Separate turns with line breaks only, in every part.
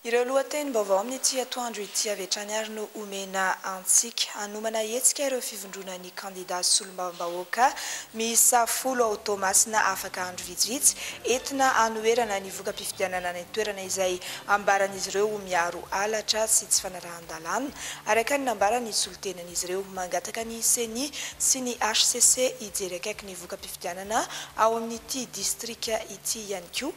Ireo lohatenim-baovao amin'ity atoandro ity avy hatrany ary no omena antsika. Hanomana hetsika ireo fivondronan'ny kandidà solombavambahoaka miisa folo ao Toamasina afaka andro vitsivitsy entina hanoherana ny voka-pifidianana any an-toerana izay ambaran'izy ireo ho miaro halatra sy tsy fanarahan-dalàna araka ny nambaran'ny solontenan'izy ireo. Mangataka ny Ceni sy ny hcc hijery akaiky ny voka-pifidianana ao amin'ity distrika ity ihany koa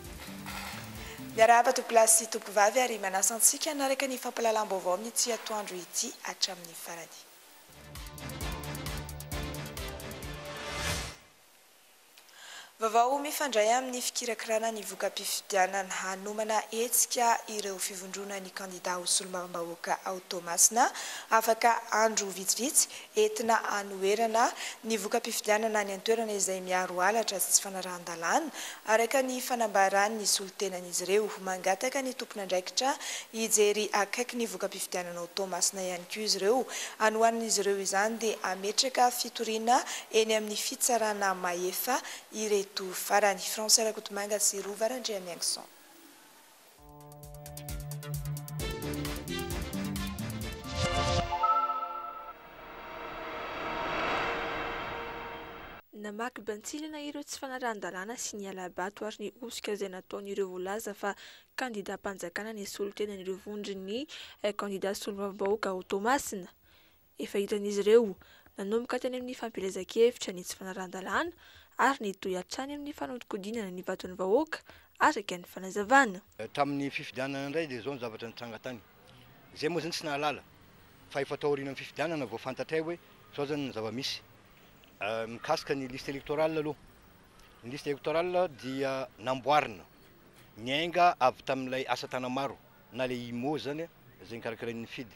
Miarahaba tompolahy sy tompovavy ary manasa antsika hanaraka ny fampahalalam-baovao amin'ity atoandro ity hatramin'ny farany. Vaovao mifandray amin'ny fikirakirana ny voka-pifidianana, hanomana hetsika ireo fivondronan'ny kandidà ho solombavambahoaka ao Toamasina, afaka andro vitsivitsy entina hanoherana ny voka-pifidianana any an-toerana izay miaro halatra sy tsy fanarahan-dalàna Araka ny fanambaran'ny solontenan'izy ireo, mangataka ny tompon'andraikitra hijery akaiky ny voka-pifidianana ao Toamasina ihany koa izy ireo. Anohanin'izy ireo izany dia hametraka fitoriana eny amin'ny fitsarana mahefa ireto farany. France Rakotomanga sy Rova Randriamiaingson.
Namaky bantsilana ireo tsy fanarahan-dalàna sy ny hala-bato ary ny hosoka izay nataon'ireo voalaza fa kandidam-panjakana ny solontenan'ireo vondron'ny kandida solombavambahoaka ao Toamasina. efa hitan'izy ireo, nanomboka teny amin'ny fampielezan-kevitra ny tsy fanarahan-dalàna ary nitohy hatrany amin'ny fanodinkodinana ny vaton'ny vahoaka, araka ny fanazavana.
Tamin'ny fifidianana indray dia izao ny zavatra nitranga tany. Izay moa izany tsy nahalala fa efa taorianan'ny fifidianana vao fantatray hoe izao izany ny zava-misy. Mikasika ny liste électorale aloha, ny liste électorale dia namboarina niainga avy tamin'ilay asa tanamaro na ilay IMO izany izay nikarakarain'ny Fidy.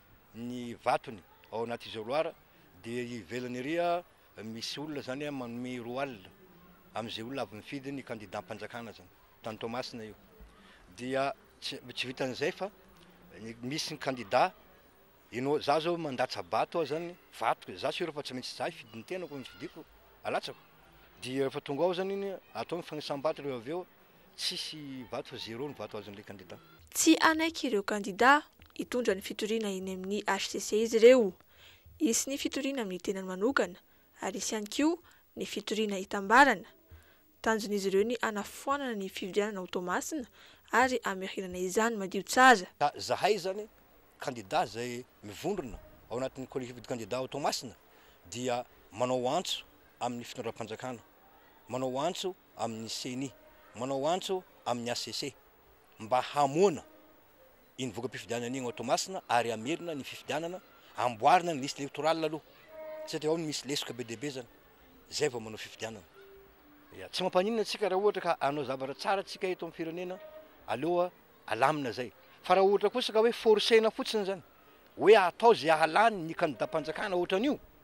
ny vatony ao anaty isoloir dia ivelany ery misy olona zany manome roa alina amin'izay olona avy mifidy ny kandidam-panjakana zany, tany Toamasina io. Dia tsy tsy vitan'izay fa misy ny kandida, ianao za zao mandatsa-bato aho zany, vato, za sûr fa tsy maintsy za hifidy ny tenako, ny fidiko alatsako, dia rehefa tonga ao zany iny atao ny fanisam-bato reo avy eo, Tsisy vato fa zero ny vato azon'ilay kandida.
Tsy hanaiky ireo kandida hitondra ny fitoriana eny amin'ny hcc izy ireo. Hisy ny fitoriana amin'ny tenany manokana ary hisy ihany koa ny fitoriana itambarana. Tanjon'izy ireo ny hanafoanana ny fifidianana ao Toamasina ary hamerenana izany madio tsara.
Ka zahay izany kandida izay mivondrona ao anatin'ny Collegium de candidats ao Toamasina dia manao antso amin'ny fitondram-panjakana, manao antso amin'ny ceni, manao antso amin'ny hcc mba hamoana iny voka-pifidianana iny ao Toamasina ary hamerina ny fifidianana, amboarina ny liste électorale aloha satria ao no misy lesoka be dia be zany, zay vao manao fifidianana. Ya, tsy mampaninona antsika raha ohatra ka hanao zavatra tsara antsika eto amin'ny firenena, aleo alamina zay. Fa raha ohatra kosa ka hoe forcer-na fotsiny zany, hoe atao zay ahalany ny kandidam-panjakana ohatran'io,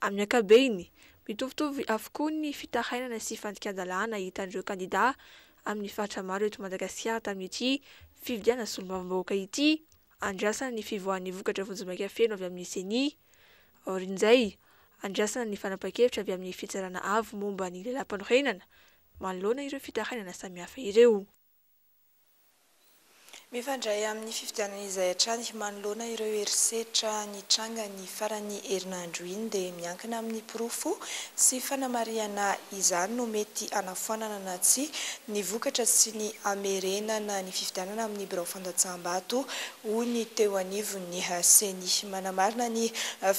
Amin'ny ankabehiny, mitovitovy avokoa ny fitarainana sy fandikan-dalàna hitan'ireo kandidà amin'ny faritra maro eto Madagasikara tamin'ity fifidianana solombavambahoaka ity. Andrasana ny fivoahan'ny vokatra vonjimaika feno avy amin'ny Ceni. Aorian'izay, andrasana ny fanapan-kevitra avy amin'ny Fitsarana Avo momba ny Lalàmpanorenana, manoloana ireo fitarainana samihafa ireo.
Mifandray amin'ny fifidianana izay hatrany manoloana ireo herisetra nitranga ny faran'ny herinandro iny dia miankina amin'ny porofo sy fanamarihana izany no mety hanafoanana na tsia ny vokatra sy ny hamerenana ny fifidianana amin'ny birao fandatsaham-bato, hoy ny teo anivon'ny Ceni. Manamarina ny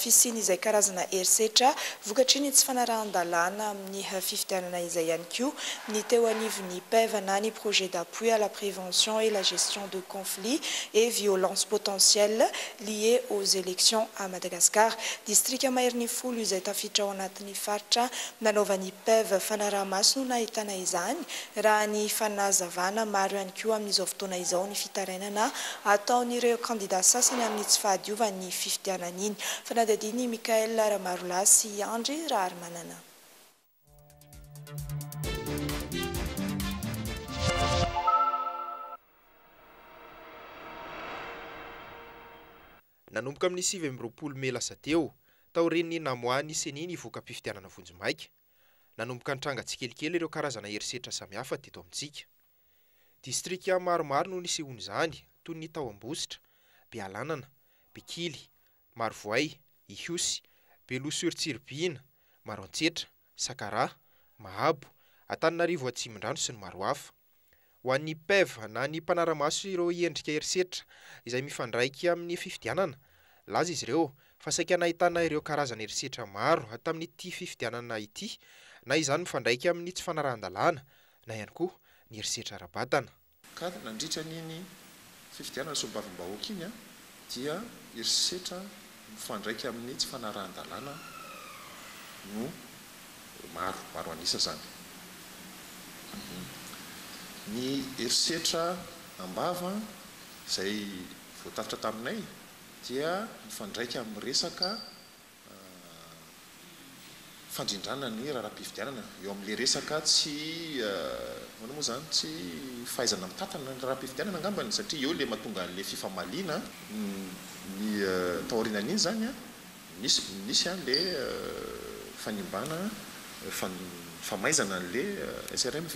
fisian'izay karazana herisetra vokatr'iny tsy fanarahan-dalàna amin'ny. ny fifidianana izay ihany koa ny teo anivon'ny PEV na ny Projet d'appui à la prévention et la gestion de conflits et violences potentielles liées aux élections à Madagascar. Distrika Mahery-Nifolo izay tafiditra ao anatin'ny faritra nanaovan'ny PEV fanaraha-maso no nahitana izany raha ny fanazavana. Maro ihany koa amin'izao fotoana izao ny fitarainana ataon'ireo kandida sasany amin'ny tsy fahadiovan'ny fifidianana iny. Fanadihadian'i Michaël Ramarolahy sy Andry Raharimanana.
Nanomboka amin'ny sivy amby roapolo mey lasa teo, taorian'ny namoahan'ny Ceni ny voka-pifidianana vonjimaika, nanomboka nitranga tsikelikely ireo karazana herisetra samihafa teto amintsika. Distrika maromaro no nisehoan'izany, toy ny tao Ambositra, Bealanana, Bekily, Marovoay, Ihosy, Beloha sur Tsiribihina, Maroantsetra, Sakaraha, Mahabo, Antananarivo Atsimondrano sy ny maro hafa. Ho an'ny PEV na ny mpanara-maso ireo endrika herisetra izay mifandraika amin'ny fifidianana, laza izy ireo fa saika nahitana ireo karazana herisetra maro tamin'ity fifidianana ity na izany mifandraika amin'ny tsy fanarahan-dalàna na ihany koa ny herisetra ara-batana.
Ka nandritra an'iny fifidianana solombavambahoaka iny dia herisetra mifandraika amin'ny tsy fanarahan-dalàna no maro, maro an'isa izany. Ny herisetra am-bava izay voatatitra taminay dia mifandraika amin'ny resaka fandrindrana ny raharaham-pifidianana eo amin'ilay resaka tsy ahoana moa izany tsy fahaizana mitantana ny raharaham-pifidianana angambany satria eo ilay mahatonga an'ilay fifamaliana ny tao aorianan'iny izany an nisy nisy an'ilay fanimbana famaizana an'ilay SRMV.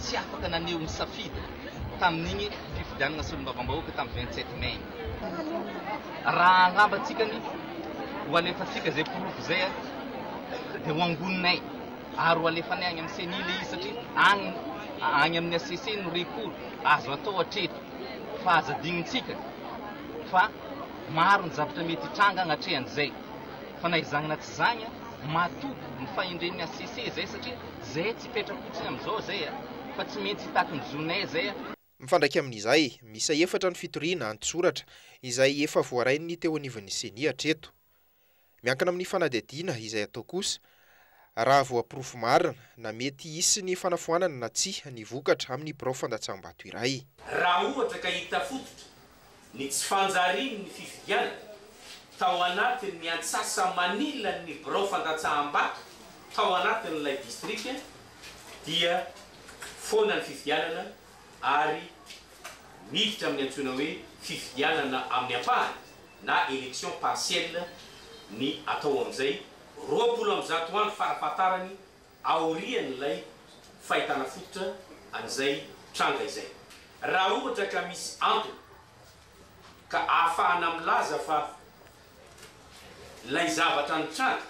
tsy
afaka naneho ny safidy tamin'igny fifidianana solombavambahoaka tamin'ny vingt sept mai igny. Raha angambantsika ny ho alefantsika zay porofo zay dia ho angoninay ary ho alefanay agny amin'ny ceni le izy satria agny agny amin'ny HCC no recours azo atao hatreto fa aza dignintsika fa maro ny zavatra mety hitranga agnatrehan'izay fa na izagny na tsy izagny matoa ny fahendren'ny HCC zay satria Zay tsy petra fotsiny amzao zay a! Fa tsy mentsy hitaky ny zonay zay a!
Mifandraika amin'izay, miisa efatra ny fitoriana an-tsoratra izay efa voarain'ny teo anivon'ny Ceni hatreto. Miankina amin'ny fanadihadiana izay atao kosa, raha voaporofo marina na mety hisy ny fanafoanana na tsia ny vokatra amin'ny birao fandatsaham-bato iray.
Raha ohatra ka hita fototra ny tsy fanjarian'ny fifidianana tao anatin'ny antsasa-manilan'ny birao fandatsaham-bato tao anatin'ilay distrika dia foana ny fifidianana ary miditra amin'ny antsoina hoe fifidianana amin'ny ampahany na élection partielle ny atao amin'izay roapolo amby zato andro fara-pahatarany aorian'ilay fahitana fototra an'izay tranga izay, raha ohatra ka misy antony ka ahafahana milaza fa ilay zavatra nitranga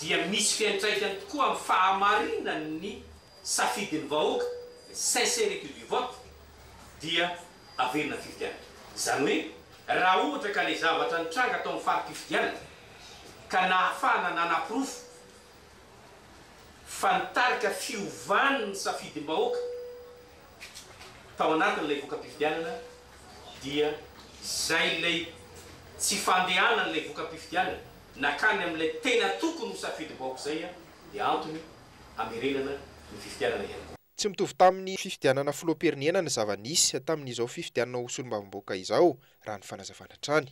dia misy fiantraikany tokoa amin'ny fahamarinan'ny safidin'ny vahoaka, sincérité du vote, dia averina ny fifidianana. Izany hoe, raha ohatra ka ilay zavatra nitranga tao amin'ny fari-pifidianana ka nahafahana nanaporofo fa nitarika fiovan'ny safidim-bahoaka tao anatin'ilay voka-pifidianana dia izay ilay tsy fandehanan'ilay voka-pifidianana nakany amin'ilay tena tokony ho safidim-bahoaka izay dia antony hamerenana ny fifidianana ihany koa.
Tsy mitovy tamin'ny fifidianana filoham-pirenena ny zava-nisy tamin'izao fifidianana ho solombavambahoaka izao, raha ny fanazavana hatrany.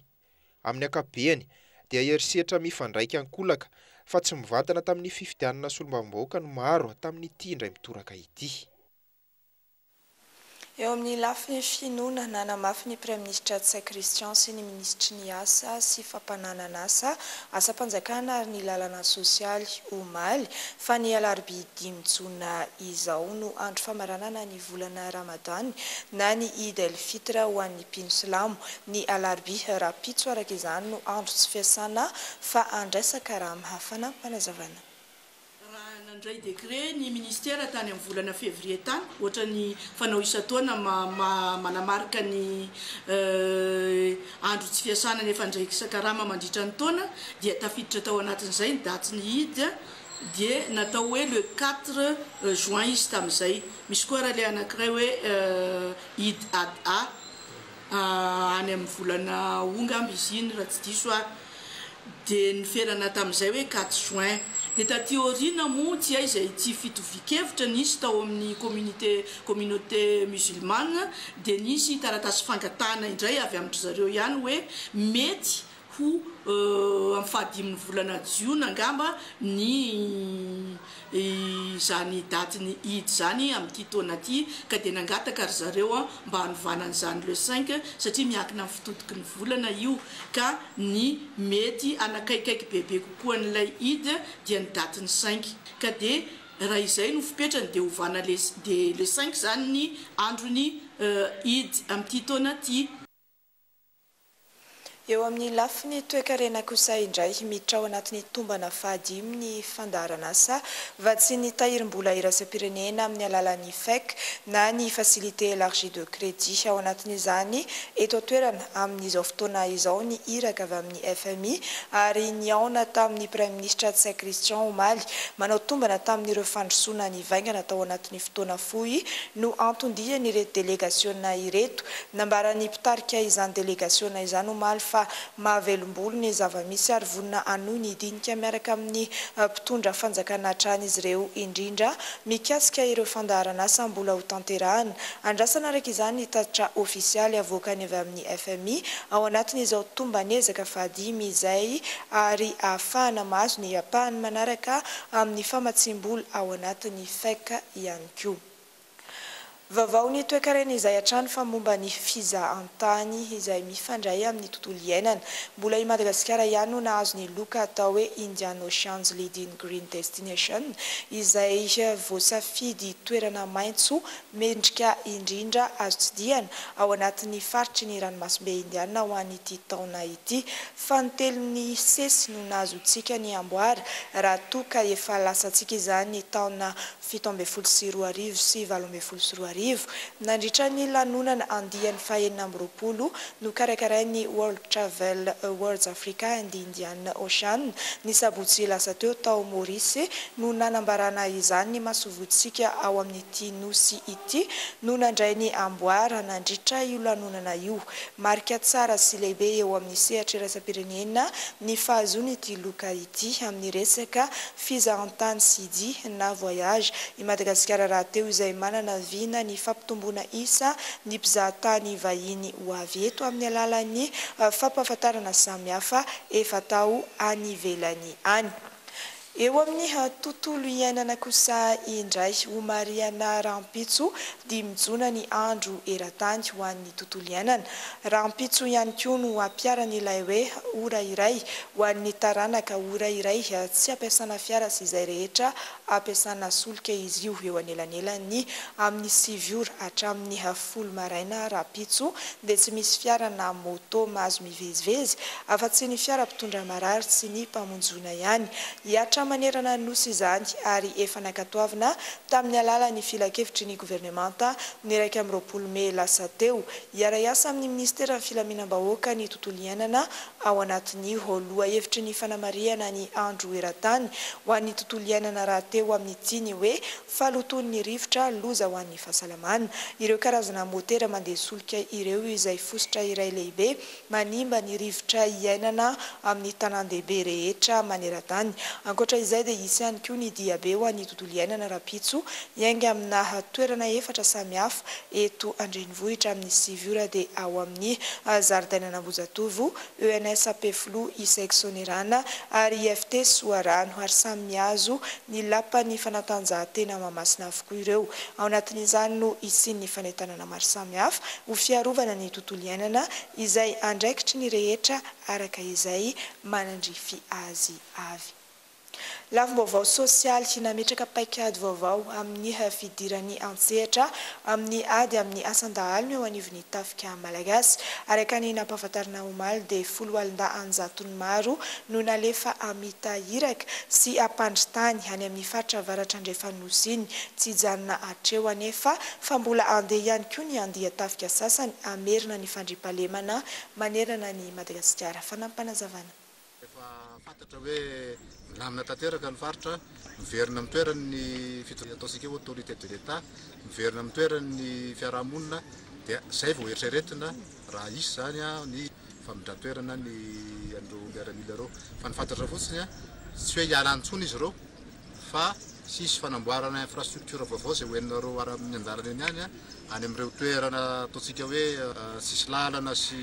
Amin'ny ankapobeany, dia herisetra mifandraika an-kolaka, fa tsy mivantana tamin'ny fifidianana solombavambahoaka ny maro tamin'ity indray mitoraka ity.
Eo amin'ny lafiny finoana, nanamafy ny Praiminisitra Ntsay Christian sy ny Minisitry ny Asa sy Fampananan'asa, Asam-panjakana ary ny Lalana Sosialy, omaly, fa ny alarobia dimy jona izao no andro famaranana ny volana Ramadan na ny Eid el-Fitr ho an'ny mpino silamo, ny alarobia rahampitso araka izany no andro tsy fiasana fa handraisa karama fanampanazavanaa. Raha
nandray dekre ny ministera tany amin'ny volana fevrier tany, ohatra ny fanao isan-taona manamarika ny andro tsy fiasana nefa handraisa karama mandritra ny taona dia tafiditra tao anatin'izay ny datin'ny Eid dia natao hoe le quatre juin izy tamin'izay. Misy koa rallye anankiray hoe Eid Adha, any amin'ny volana Aout angamba izy iny raha tsy diso aho, dia niferana tamin'izay hoe quatre juin. Dia taty aoriana moa tsy hay izay tsy fitovian-kevitra nisy tao amin'ny communauté communauté musulmane dia nisy taratasy fangatahana indray avy amin-dry zareo ihany hoe mety ho amin'ny fahadimin'ny volana jiona angamba ny izany datin'ny idy izany amin'ity taona ity ka dia nangataka ry zareo mba hanovana an'izany le cinq satria miankina amin'ny fitotoky ny volana io ka ny mety hanakaikaiky bebe kokoa an'ilay idy dia ny datin'ny cinq ka dia raha izay no fipetrany dia hovana le dia le cinq izany ny andron'ny idy amin'ity taona ity.
Eo amin'ny lafiny toekarena kosa indray, miditra ao anatin'ny tombana fahadimy ny fandaharanasa vatsian'ny tahirim-bola iraisam-pirenena amin'ny alalan'ny fec na ny facilité élargie de crédit. Ao anatin'izany eto an-toerana amin'izao fotoana izao ny iraka avy amin'ny fmi ary nihaona tamin'ny praiminisitra Ntsay Christian omaly manao tombana tamin'ireo fandrosoana nivaingana tao anatin'ny ny fotoana fohy no anton-dian'ireto delegasiona ireto. Nambaran'ny mpitarika izany delegasiona izany omaly fa mahavelom-bolo ny zava-misy ary vonona hanohy ny dinika miaraka amin'ny mpitondra fanjakana hatrany izy ireo, indrindra mikasika ireo fandaharan'asa mbola ho tanterahana. Andrasana araka izany ny tatitra ofisialy havoakany avy amin'ny fmi ao anatin'izao tomban'ezaka fahadimy izay ary ahafahana mahazo ny ampahany manaraka amin'ny famatsiam-bola ao anatin'ny ny fec ihany koa. Vaovaon'ny toekarena izay hatrany fa momba ny fizahantany izay mifandray amin'ny tontolo iainana. Mbola i Madagasikara ihany no nahazo ny loka atao hoe Indian Ocean's Leading Green Destination izay voasafidy toerana maitso mendrika indrindra azo tsidihana ao anatin'ny faritry ny ranomasimbe Indiana ho an'ity taona ity Fanintelony sesy no nahazoantsika ny amboara raha toa ka efa lasantsika izany ny taona fito ambin'ny folo sy roa arivo sy valo ambin'ny folo sy roa arivo. Nandritra ny lanonana andiany fahenina amby roapolo nokarakarain'ny World Travel Awards Africa and Indian Ocean, ny sabotsy lasa teo tao Maurice, no nanambarana izany ny masoivohontsika ao amin'ity nosy ity no nandray ny amboara nandritra io lanonana io. Marika tsara sy lehibe eo amin'ny sehatra iraisam-pirenena ny fahazoan'ity loka ity amin'ny resaka fizahantany sy dia na voyage i Madagasikara rahateo izay manana vina ny fampitomboana isa ny mpizahatany vahiny ho avy eto amin'ny alalan'ny fampahafantarana samihafa efa atao any ivelany any. Eo amin'ny tontolo iainana kosa indray, omariana rahampitso, dimy jona ny andro eran-tany ho an'ny tontolo iainana. Rahampitso ihany koa no ampiharan'ilay hoe ora iray ho an'ny taranaka, ora iray tsy ampiasana fiara sy izay rehetra ampiasana solika izy io eo anelanelan'ny amin'ny sivy ora hatramin'ny folo maraina rahampitso dia tsy misy fiara na moto mahazo mivezivezy afa-tsy ny fiara mpitondra marary sy ny mpamonjoana ihany. Hihatra manerana ny Nosy izany ary efa nankatoavina tamin'ny alalan'ny filankevitry ny governemanta ny iraika amby roapolo mey lasa teo. Hiara-hiasa amin'ny minisiteran'ny filaminam-bahoaka ny tontolo iainana ao anatin'io lohahevitry ny fanamarihana ny andro eran-tany ho an'ny tontolo iainana rahateo amin'ity ny hoe fahalotoan'ny rivotra, loza ho an'ny fahasalamana. Ireo karazana motera mandeha solika ireo izay fositra iray lehibe manimba ny rivotra iainana amin'ny tanàn-dehibe rehetra maneran-tany. Ankoatra izay dia hisy ihany koa ny diabe ho an'ny tontolo iainana rahampitso hiainga aminà toerana efatra samihafa eto an-drenivohitra amin'ny sivy ora dia ao amin'ny zaridainan'Ambohijatovo ENS Ampefiloha Isaixonerana ary IFT Soarano ary samy mihazo ny lapan'ny fanatanjahantena Mahamasina avokoa ireo. Ao anatin'izany no hisian'ny fanentanana maro samihafa ho fiarovana ny tontolo iainana izay andraikitry ny rehetra araka izay manandrify azy avy. Lavombaovao sosialy, Nametraka paikady vaovao amin'ny fidiran'ny an-tsehatra amin'ny ady amin'ny asan-dahalo ny eo anivon'ny Tafika Malagasy. Araka ny nampahafantarina omaly dia folo alin-dahan-jatony maro no nalefa hamita iraka sy hampandry tany any amin'ny faritra avaratrandrefan'ny Nosy iny. Tsy hijanona hatreo anefa fa mbola handeha ihany koa ny andian-tafika sasany hamerina ny fandriampahalemana manerana an'i Madagasikara. Fanampin'Panazavana.
Rehefa fantatra hoe milamina tanteraka ny faritra, miverina amin'ny toerany ny fitoriana ataontsika hoe autorité de l'Etat, miverina amin'ny toerany ny fiarahamonina dia izay vao eritreretina raha hisy izany ny famindran-toerana ny an'ireo miaramila ireo. Fa ny fantatrao fotsiny tsy hoe hiala any intsony izy ireo. fa tsy hisy fanamboarana infrastructure vaovao izay ho henonareo ara amin'ny an-dalana eny ihany any amin'ireo toerana ataontsika hoe tsisy lalana sy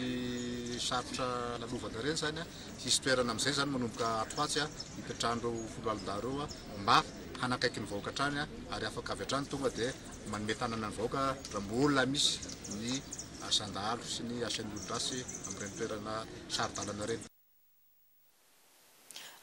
sarotra lalovana ireny izany, hisy toerana amin'izay izany manomboka ato fatsy hipetrahan'ireo foloalindahy ireo mba hanakaiky ny vahoaka hatrany ary afaka avy hatrany tonga dia manome tanana ny vahoaka raha mbola misy ny asan-dahalo sy ny asan'ny olon-dratsy amin'ireny toerana saro-dalana ireny.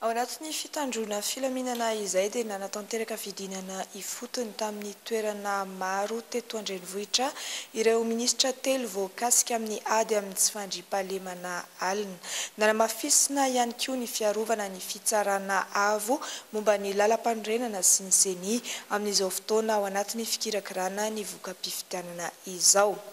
Ao anatin'ny fitandroana filaminana izay dia nanatanteraka fidinana ifotony tamin'ny toerana maro teto an-drenivohitra ireo minisitra telo voakasika amin'ny ady amin'ny tsy fandriampahalemana alina. Nanamafisina ihany koa ny fiarovana ny fitsarana avo momba ny lalampanorenana sy ny ceni amin'izao fotoana ao anatin'ny fikirakirana ny voka-pifidianana izao.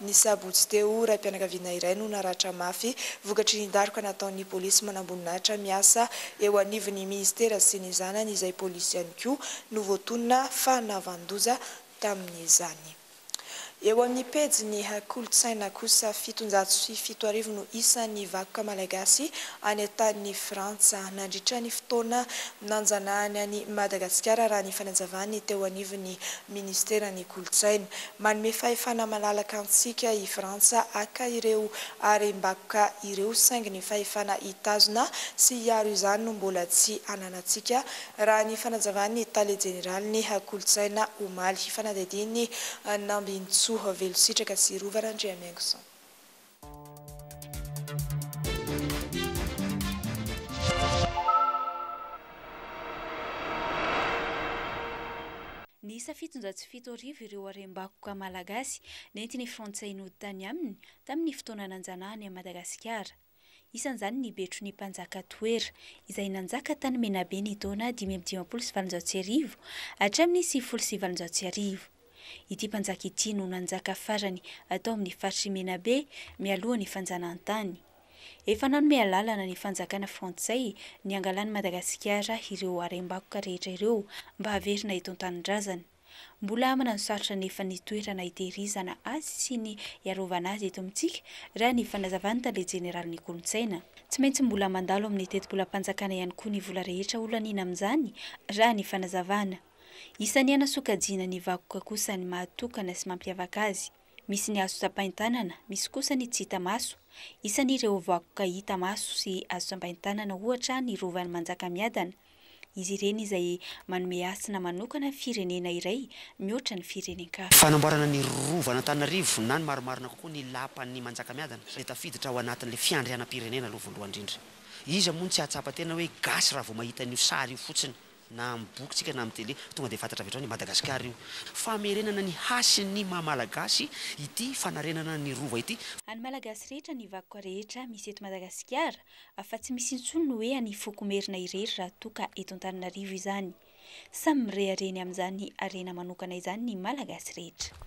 Ny sabotsy teo, raim-pianakaviana iray no naratra mafy, vokatry ny daroka nataon'ny polisy manamboninahitra miasa eo anivon'ny minisitera sy ny zanany izay polisy ihany koa no voatonona fanaovan-doza tamin'izany. Eo amin'ny pejin'ny kolontsaina kosa, fitonjato sy fito arivo no isan'ny vakoka malagasy any tany Frantsa nandritra ny fotoana nanjanahany an'i Madagasikara raha ny fanazavan'ny teo anivon'ny minisiteran'ny kolontsaina. Manome fahefana malalaka antsika i Frantsa haka ireo harem-bakoka ireo, saingy ny fahefana hitazona sy hiaro izany no mbola tsy ananantsika, raha ny fanazavan'ny tale jeneralin'ny kolontsaina omaly, fanadihadian'i Nambinintsoa Velositraka sy Rova Randriamiaingison.
Niisa fitonjato sy fito arivo ireo harem-bakoka malagasy nentin'ny frantsay nody tany aminy tamin'ny fotoana nanjanahany an'i Madagasikara. Isan'izany ny Betro ny Mpanjaka Toera, izay nanjaka tany Menabe ny taona dimy amby dimampolo sy valonjato sy arivo hatramin'ny sivifolo sy valonjato sy arivo. Ity mpanjaka ity no nanjaka farany tao amin'ny faritr'i Menabe mialoha ny fanjanahantany. Efa nanome alalana ny fanjakana frantsay ny hangalan'i Madagasikara ireo harem-bakoka rehetra ireo mba haverina eto an-tanindrazana. Mbola amana ny sarotra anefa ny toerana hitehirizana azy sy ny hiarovana azy eto amintsika raha ny fanazavan'ny tale jeneralin'ny kolontsaina. Tsy maintsy mbola mandalo amin'ny tetibolam-panjakana ihany koa ny vola rehetra holaniana amin'izany raha ny fanazavana. Isan'ny hanasokajiana ny vakoka kosa ny maha tokana sy mampiavaka azy. Misy ny azo tsapain-tanana, misy kosa ny tsy hita maso. Isan'ireo vakoka hita maso sy azo tsapain-tanana ohatra ny Rovan'i Manjakamiadana. Izy ireny izay manome hasina manokana ny firenena iray mihoatra ny firenen-kafa.
Fanamboarana ny Rovan'Antananarivo na ny marimarina kokoa ny Lapan'i Manjakamiadana dia tafiditra ao anatin'ilay fiandrianam-pirenena aloha voalohany indrindra. Iza moa no tsy hahatsapa tena hoe gasy raha vao mahita an'io sary io fotsiny. na amin'ny boky tsika na amin'ny télé, tonga dia fantatra avy hatrany hoe Madagascar io. Famerenana ny hasin' ny maha Malagasy ity fanarenana ny Rova ity.
An'ny Malagasy rehetra ny vakoka rehetra misy eto Madagasikara, fa tsy misy intsony ny hoe an'ny foko Merina irery raha toa ka eto Antananarivo izany. Samy mirehareha ny amin'izany harena manokana izany ny Malagasy rehetra.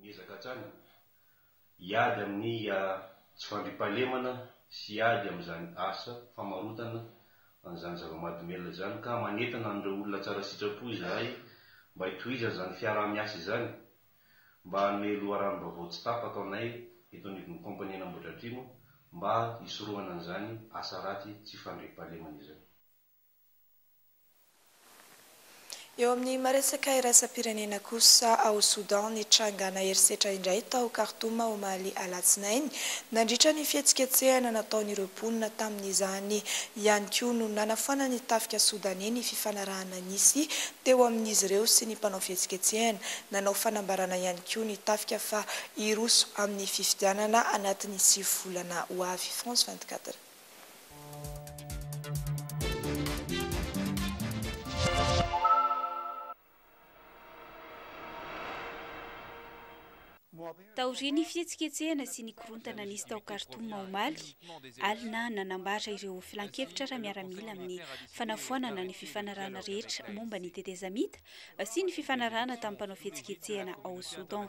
Miezaka hatrany hiady amin'ny tsy fandriampahalemana sy hiady amin'izany asa famarotana an'izany zava-mahadomelina izany ka manentana an'ireo olona tsara sitrapo izahay mba hitohizana izany fiaraha-miasa izany mba hanome loharanom-baovao tsy tapaka anay eto anivon'ny kaompania An'Ambohidratrimo mba hisorohana an'izany asa ratsy tsy fandriampahalemana izany.
Eo amin'ny maresaka iraisam-pirenena kosa, ao Soudan, nitrangàna herisetra indray tao Khartoum omaly alatsinainy. Nandritra ny fihetsiketsehana nataon'ireo mponina tamin'izany ihany koa no nanafoanan'ny tafika Soudaney ny fifanarahana nisy teo amin'izy ireo sy ny mpanao fihetsiketsehana. Nanao fanambarana ihany koa ny tafika fa hiroso amin'ny fifidianana anatin'ny sivy volana ho avy. France 24.
Taorian'ny fihetsiketsehana sy ny korontana nisy tao Khartoum omaly alina, nanambara ireo filankevitra ara-miaramila amin'ny fanafoanana ny fifanarahana rehetra momba ny tetezamita sy ny fifanarahana tamin'ny mpanao fihetsiketsehana ao Soudan.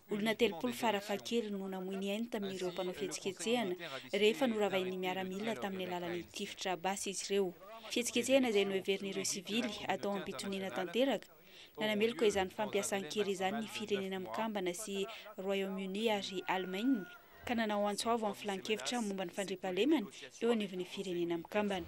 Olona telopolo farafahakeliny no namoy ny ainy tamin'ireo mpanao fihetsiketsehana rehefa noravain'ny miaramila tamin'ny alalan'ny tifitra basy izy ireo. Fihetsiketsehana izay noheverin'ireo sivily atao am-pitoniana tanteraka. Nanameloka izany fampiasan-kery izany ny Firenena Mikambana sy Royaume-Uni ary Alemaina, ka nanao antso avo amin'ny Filan-kevitra momba ny fandriampahalemana eo anivon'ny Firenena Mikambana.